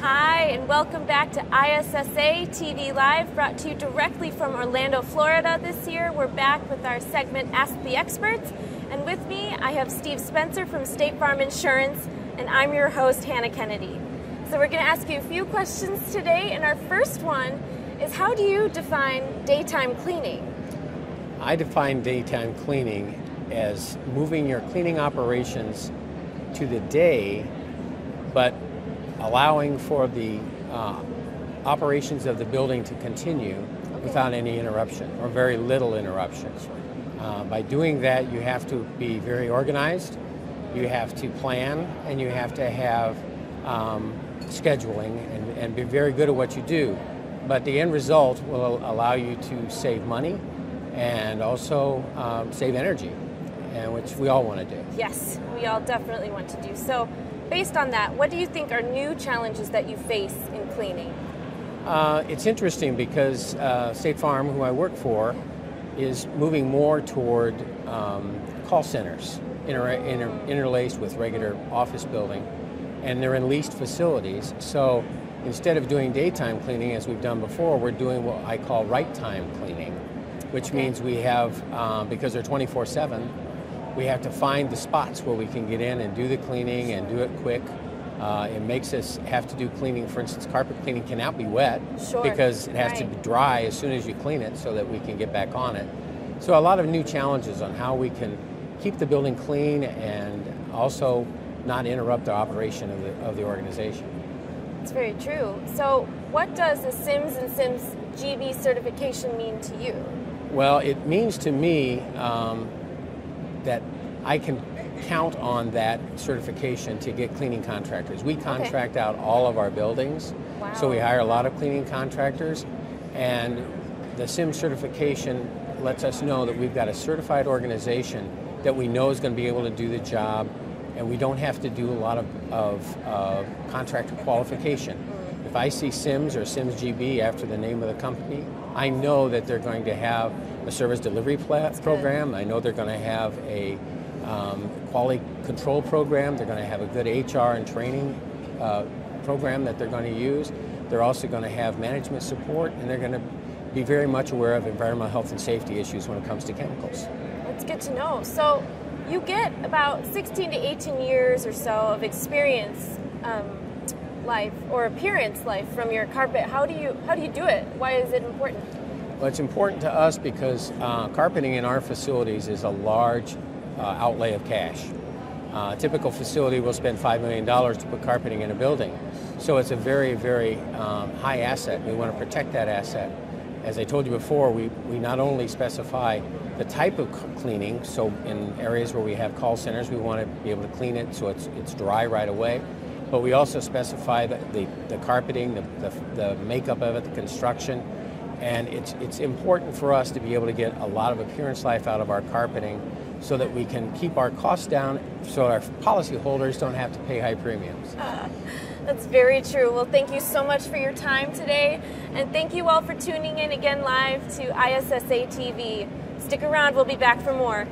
Hi, and welcome back to ISSA TV Live, brought to you directly from Orlando, Florida. This year, we're back with our segment Ask the Experts. And with me, I have Steve Spencer from State Farm Insurance, and I'm your host, Hannah Kennedy. So, we're going to ask you a few questions today, and our first one is How do you define daytime cleaning? I define daytime cleaning as moving your cleaning operations to the day, but allowing for the uh, operations of the building to continue okay. without any interruption or very little interruption. Uh, by doing that, you have to be very organized, you have to plan, and you have to have um, scheduling and, and be very good at what you do. But the end result will allow you to save money and also um, save energy, and which we all want to do. Yes, we all definitely want to do. So, based on that, what do you think are new challenges that you face in cleaning? Uh, it's interesting because uh, State Farm, who I work for, is moving more toward um, call centers inter- inter- interlaced with regular office building, and they're in leased facilities. So instead of doing daytime cleaning as we've done before, we're doing what I call right time cleaning, which okay. means we have, um, because they're 24 7, we have to find the spots where we can get in and do the cleaning and do it quick. Uh, it makes us have to do cleaning. For instance, carpet cleaning cannot be wet sure. because it has right. to be dry as soon as you clean it so that we can get back on it. So, a lot of new challenges on how we can keep the building clean and also not interrupt the operation of the, of the organization. It's very true. So, what does the CIMS and CIMS GB certification mean to you? Well, it means to me um, that I can count on that certification to get cleaning contractors. We contract okay. out all of our buildings, wow. so we hire a lot of cleaning contractors, and the SIM certification lets us know that we've got a certified organization that we know is going to be able to do the job, and we don't have to do a lot of, of uh, contractor qualification. If I see CIMS or CIMS GB after the name of the company, I know that they're going to have a service delivery program. I know they're going to have a um, quality control program. They're going to have a good HR and training uh, program that they're going to use. They're also going to have management support, and they're going to be very much aware of environmental health and safety issues when it comes to chemicals. That's good to know. So, you get about 16 to 18 years or so of experience um, life or appearance life from your carpet. How do you how do you do it? Why is it important? Well, it's important to us because uh, carpeting in our facilities is a large uh, outlay of cash. Uh, a typical facility will spend $5 million to put carpeting in a building. So it's a very, very um, high asset. We want to protect that asset. As I told you before, we, we not only specify the type of cleaning, so in areas where we have call centers, we want to be able to clean it so it's, it's dry right away. But we also specify the, the, the carpeting, the, the, the makeup of it, the construction, and it's, it's important for us to be able to get a lot of appearance life out of our carpeting so that we can keep our costs down so our policyholders don't have to pay high premiums. Uh, that's very true. Well, thank you so much for your time today. And thank you all for tuning in again live to ISSA TV. Stick around, we'll be back for more.